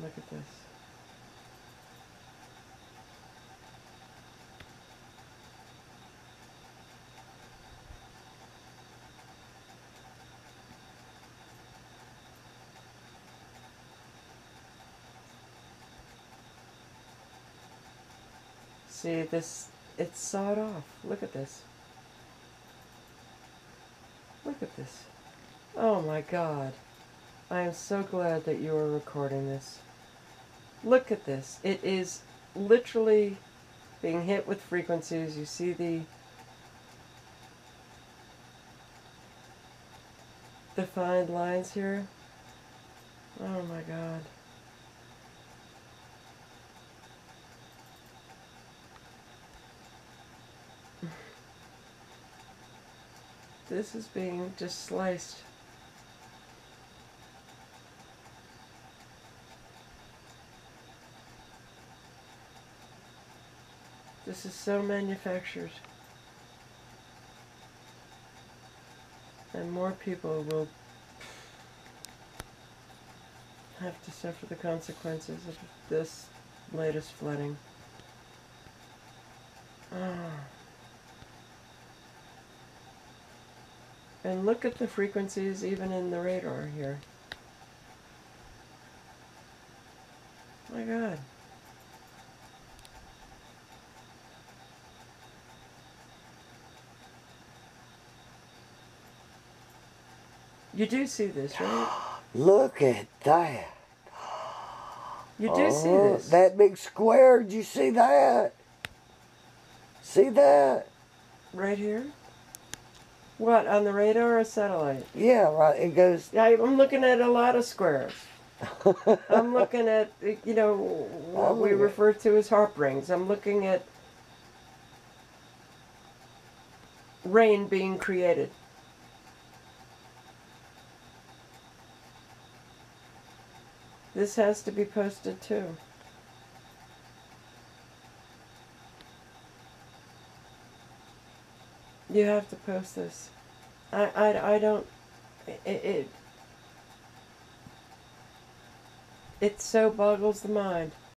Look at this. See this, it's sawed off. Look at this. Look at this. Oh my god. I am so glad that you are recording this. Look at this. It is literally being hit with frequencies. You see the defined lines here. Oh my god. This is being just sliced. This is so manufactured. And more people will have to suffer the consequences of this latest flooding. Ah. And look at the frequencies even in the radar here. My god. You do see this, right? Look at that. You do see Oh, this. That big square, do you see that? See that? right here? What, on the radar or satellite? Yeah, right. It goes. Yeah, I'm looking at a lot of squares. I'm looking at, you know, what we Oh, refer to as HAARP rings. I'm looking at rain being created. This has to be posted too. You have to post this. I, I, I don't. It, it. It so boggles the mind.